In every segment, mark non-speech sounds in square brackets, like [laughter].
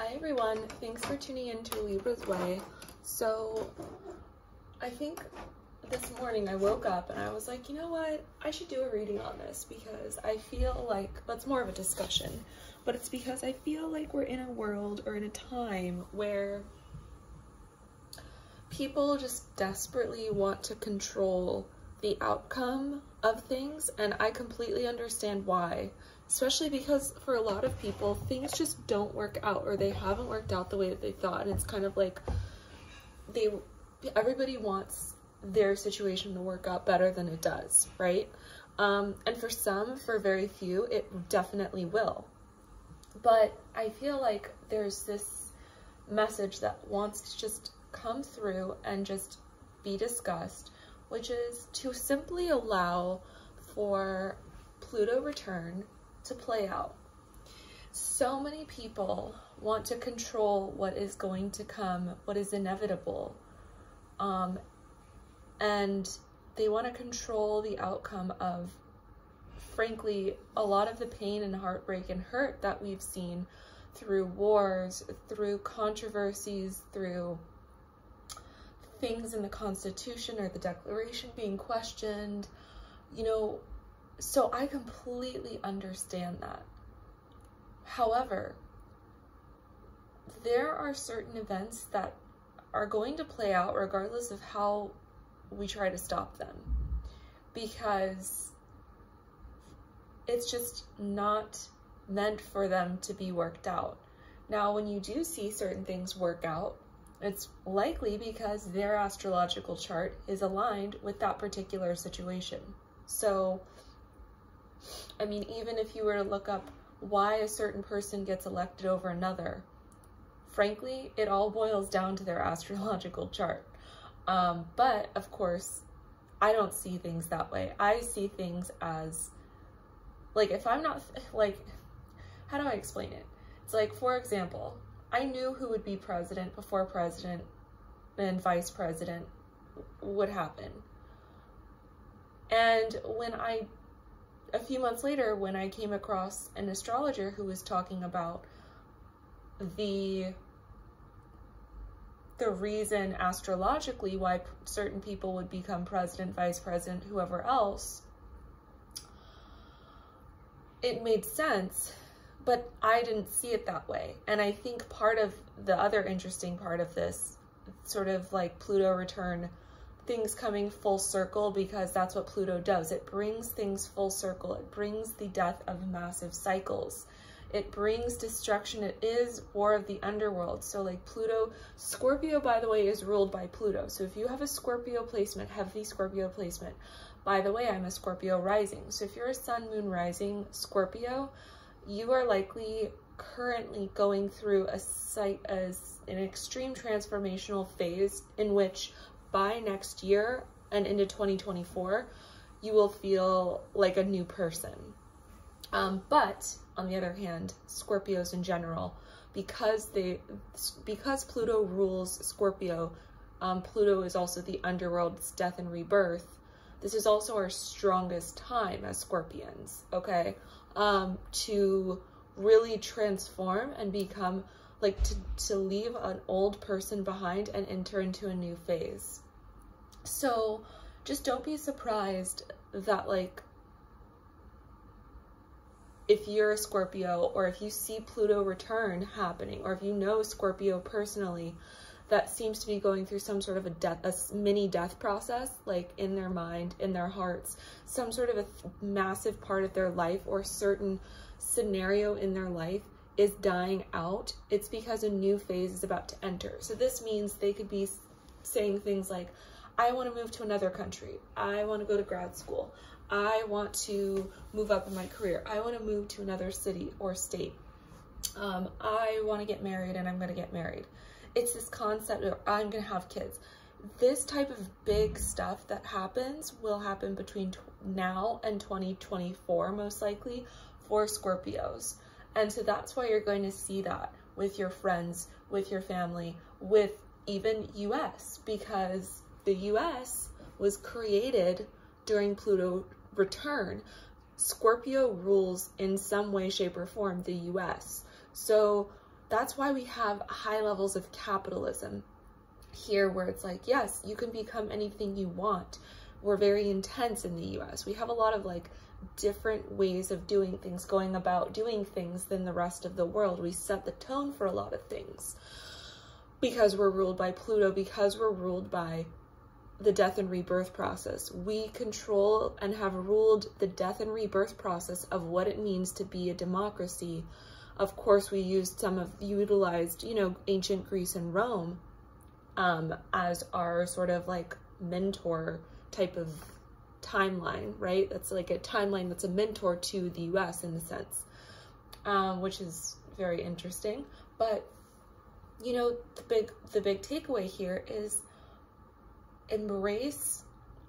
Hi everyone, thanks for tuning in to Libra's Way. So, I think this morning I woke up and I was like, you know what, I should do a reading on this because I feel like, that's more of a discussion, but it's because I feel like we're in a world or in a time where people just desperately want to control the outcome of things and I completely understand why especially because for a lot of people things just don't work out or they haven't worked out the way that they thought. And it's kind of like they everybody wants their situation to work out better than it does right? Um, and for some for very few it definitely will. But i feel like there's this message that wants to just come through and just be discussed which is to simply allow for Pluto return to play out. So many people want to control what is going to come, what is inevitable. Um, and they want to control the outcome of, frankly, a lot of the pain and heartbreak and hurt that we've seen through wars, through controversies, through things in the Constitution or the Declaration being questioned. You know, so I completely understand that. However, there are certain events that are going to play out regardless of how we try to stop them because it's just not meant for them to be worked out. Now, when you do see certain things work out, it's likely because their astrological chart is aligned with that particular situation. So I mean, even if you were to look up why a certain person gets elected over another, frankly, it all boils down to their astrological chart. Um, but of course, I don't see things that way. I see things as, like, if I'm not, like, how do I explain it? It's like, for example, I knew who would be president before president and vice president would happen. And when I a few months later, when I came across an astrologer who was talking about the the reason astrologically why certain people would become president, vice president, whoever else, it made sense, but I didn't see it that way. And I think part of the other interesting part of this sort of like Pluto return things coming full circle because that's what Pluto does. It brings things full circle. It brings the death of massive cycles. It brings destruction. It is war of the underworld. So like Pluto, Scorpio, by the way, is ruled by Pluto. So if you have a Scorpio placement, heavy Scorpio placement, by the way, I'm a Scorpio rising. So if you're a sun, moon, rising Scorpio, you are likely currently going through a site as an extreme transformational phase in which by next year and into 2024, you will feel like a new person. Um, but on the other hand, Scorpios in general, because they because Pluto rules Scorpio, um, Pluto is also the underworld's death and rebirth. This is also our strongest time as Scorpions, okay? Um, to really transform and become like to, to leave an old person behind and enter into a new phase. So just don't be surprised that like if you're a Scorpio or if you see Pluto return happening or if you know Scorpio personally that seems to be going through some sort of a death, a mini death process, like in their mind, in their hearts, some sort of a massive part of their life or certain scenario in their life is dying out, it's because a new phase is about to enter. So this means they could be saying things like, I want to move to another country. I want to go to grad school. I want to move up in my career. I want to move to another city or state. Um, I want to get married and I'm going to get married. It's this concept of I'm going to have kids. This type of big stuff that happens will happen between now and 2024, most likely, for Scorpios. And so that's why you're going to see that with your friends, with your family, with even US, because the US was created during Pluto return. Scorpio rules in some way, shape, or form the US. So that's why we have high levels of capitalism here where it's like, yes, you can become anything you want. We're very intense in the US. We have a lot of like different ways of doing things, going about doing things than the rest of the world. We set the tone for a lot of things because we're ruled by Pluto, because we're ruled by the death and rebirth process. We control and have ruled the death and rebirth process of what it means to be a democracy. Of course, we used some of utilized, you know, ancient Greece and Rome um, as our sort of like mentor type of timeline, right? That's like a timeline that's a mentor to the US in a sense, um, which is very interesting. But you know, the big the big takeaway here is embrace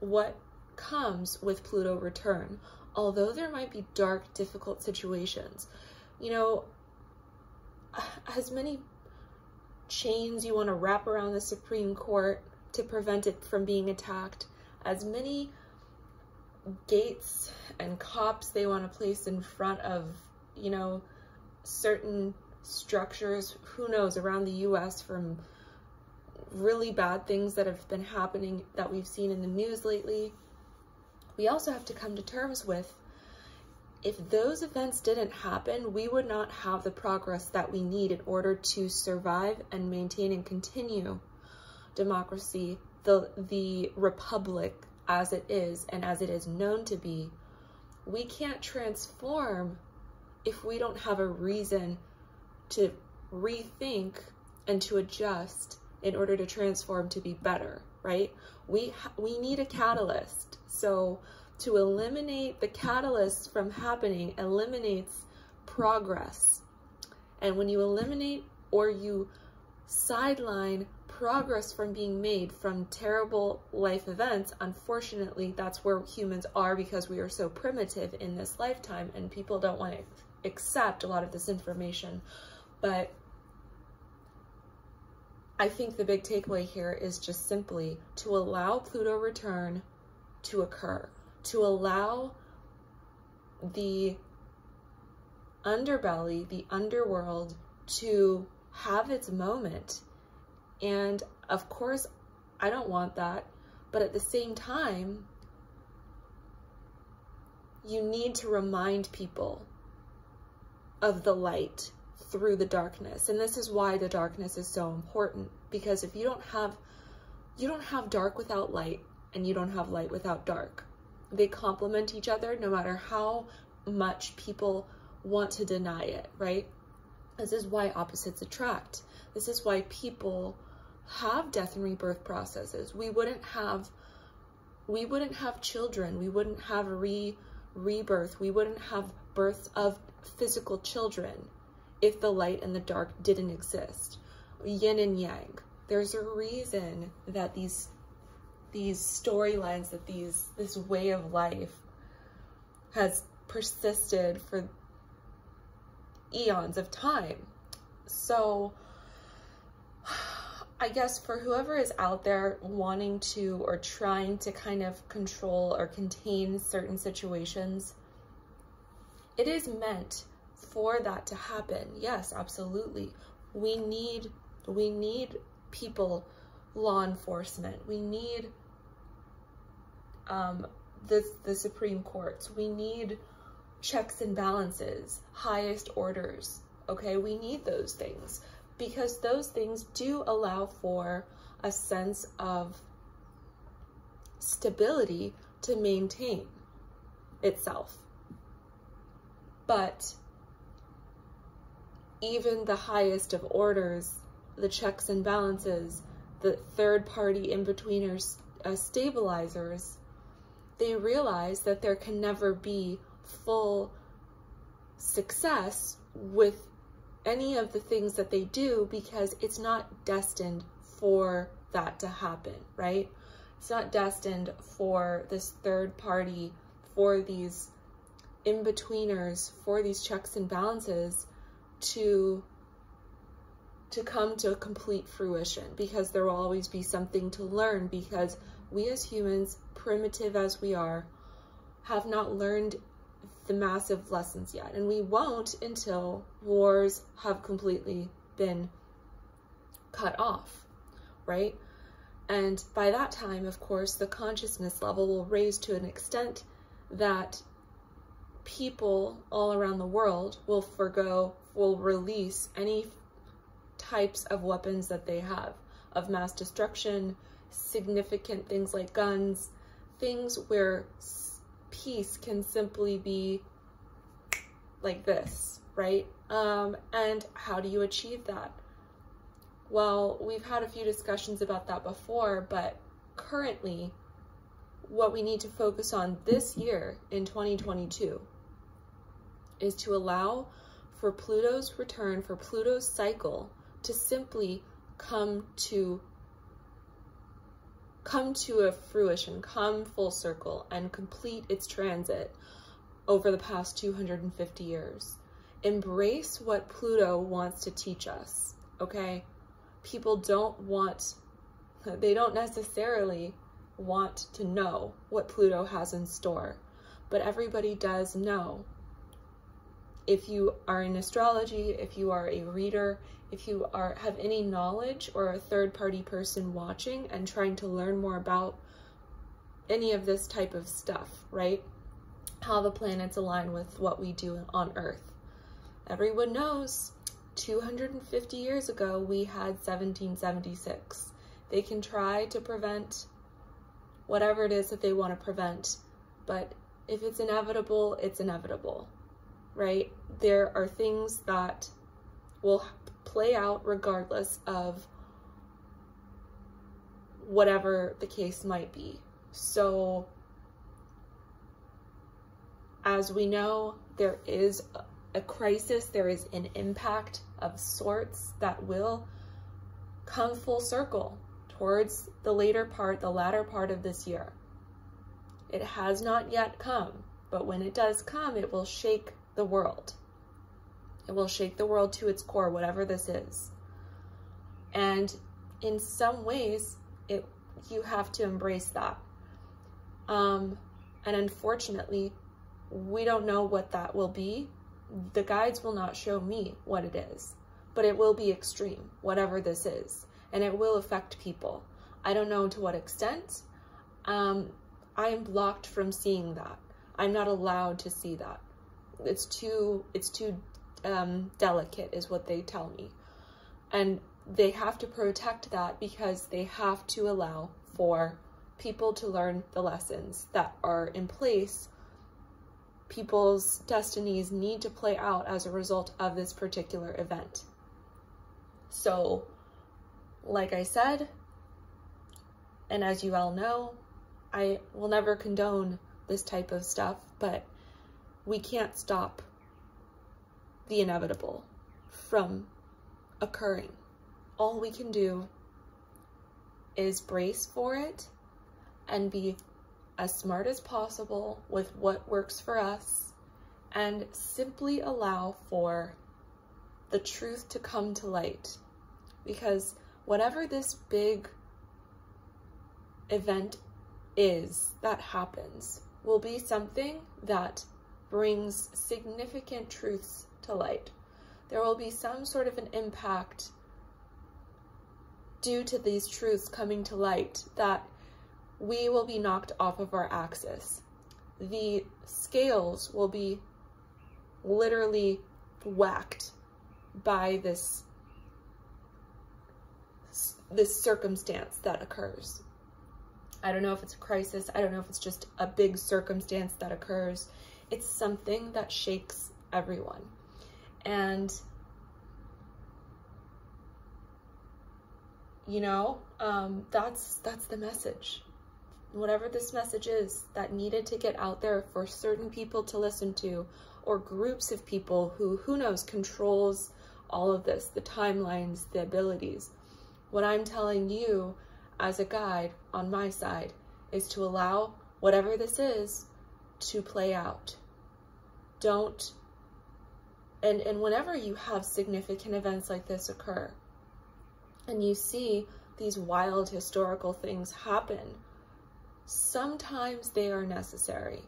what comes with Pluto return. Although there might be dark, difficult situations, you know, as many chains you want to wrap around the Supreme Court to prevent it from being attacked, as many gates and cops they want to place in front of, you know, certain structures, who knows, around the US from really bad things that have been happening that we've seen in the news lately. We also have to come to terms with if those events didn't happen, we would not have the progress that we need in order to survive and maintain and continue democracy, the, the republic as it is and as it is known to be, we can't transform if we don't have a reason to rethink and to adjust in order to transform to be better, right? We we need a catalyst. So to eliminate the catalyst from happening eliminates progress. And when you eliminate or you sideline progress from being made from terrible life events, unfortunately, that's where humans are because we are so primitive in this lifetime and people don't want to accept a lot of this information. But I think the big takeaway here is just simply to allow Pluto return to occur, to allow the underbelly, the underworld to have its moment and of course, I don't want that. But at the same time, you need to remind people of the light through the darkness. And this is why the darkness is so important because if you don't have you don't have dark without light and you don't have light without dark. They complement each other no matter how much people want to deny it, right? This is why opposites attract. This is why people have death and rebirth processes. We wouldn't have we wouldn't have children. We wouldn't have re rebirth. We wouldn't have births of physical children if the light and the dark didn't exist. Yin and yang. There's a reason that these these storylines that these this way of life has persisted for eons of time. So I guess for whoever is out there wanting to or trying to kind of control or contain certain situations, it is meant for that to happen. Yes, absolutely. We need we need people, law enforcement. We need um, the the Supreme Courts. We need checks and balances, highest orders. Okay, we need those things because those things do allow for a sense of stability to maintain itself. But even the highest of orders, the checks and balances, the third party in-betweeners, uh, stabilizers, they realize that there can never be full success with any of the things that they do because it's not destined for that to happen, right? It's not destined for this third party, for these in-betweeners, for these checks and balances to to come to a complete fruition because there will always be something to learn because we as humans, primitive as we are, have not learned the massive lessons yet. And we won't until wars have completely been cut off, right? And by that time, of course, the consciousness level will raise to an extent that people all around the world will forego, will release any types of weapons that they have of mass destruction, significant things like guns, things where peace can simply be like this, right? Um, and how do you achieve that? Well, we've had a few discussions about that before, but currently, what we need to focus on this year in 2022 is to allow for Pluto's return, for Pluto's cycle to simply come to come to a fruition, come full circle and complete its transit over the past 250 years. Embrace what Pluto wants to teach us, okay? people don't want, [laughs] they don't necessarily want to know what Pluto has in store, but everybody does know. If you are in astrology, if you are a reader, if you are have any knowledge or a third party person watching and trying to learn more about any of this type of stuff, right? How the planets align with what we do on Earth. Everyone knows 250 years ago, we had 1776. They can try to prevent whatever it is that they want to prevent, but if it's inevitable, it's inevitable, right? There are things that will play out regardless of whatever the case might be. So, as we know, there is a crisis, there is an impact of sorts that will come full circle towards the later part, the latter part of this year. It has not yet come, but when it does come, it will shake the world. It will shake the world to its core, whatever this is. And in some ways, it you have to embrace that. Um, and unfortunately, we don't know what that will be the guides will not show me what it is, but it will be extreme, whatever this is, and it will affect people. I don't know to what extent. Um, I am blocked from seeing that. I'm not allowed to see that. It's too, it's too um, delicate is what they tell me. And they have to protect that because they have to allow for people to learn the lessons that are in place people's destinies need to play out as a result of this particular event. So, like I said, and as you all know, I will never condone this type of stuff, but we can't stop the inevitable from occurring. All we can do is brace for it and be as smart as possible with what works for us and simply allow for the truth to come to light. Because whatever this big event is that happens will be something that brings significant truths to light. There will be some sort of an impact due to these truths coming to light that we will be knocked off of our axis. The scales will be literally whacked by this this circumstance that occurs. I don't know if it's a crisis. I don't know if it's just a big circumstance that occurs. It's something that shakes everyone. And, you know, um, that's, that's the message whatever this message is that needed to get out there for certain people to listen to or groups of people who, who knows, controls all of this, the timelines, the abilities. What I'm telling you as a guide on my side is to allow whatever this is to play out. Don't, and, and whenever you have significant events like this occur, and you see these wild historical things happen, sometimes they are necessary.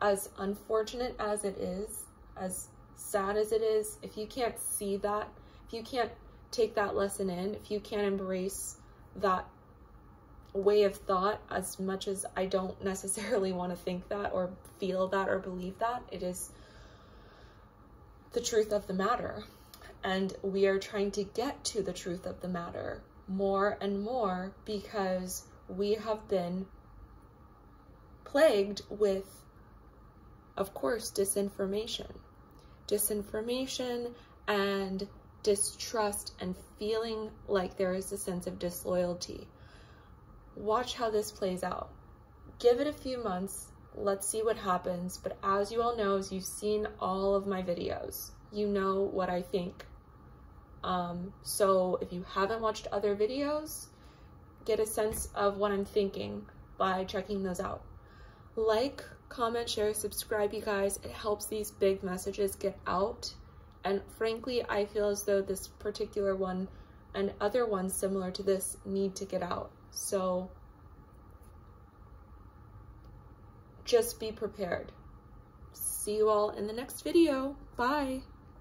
As unfortunate as it is, as sad as it is, if you can't see that, if you can't take that lesson in, if you can't embrace that way of thought as much as I don't necessarily [laughs] want to think that or feel that or believe that, it is the truth of the matter. And we are trying to get to the truth of the matter more and more because we have been plagued with, of course, disinformation. Disinformation and distrust and feeling like there is a sense of disloyalty. Watch how this plays out. Give it a few months. Let's see what happens. But as you all know, as you've seen all of my videos, you know what I think. Um, so if you haven't watched other videos, get a sense of what I'm thinking by checking those out. Like, comment, share, subscribe, you guys. It helps these big messages get out and frankly, I feel as though this particular one and other ones similar to this need to get out. So just be prepared. See you all in the next video. Bye.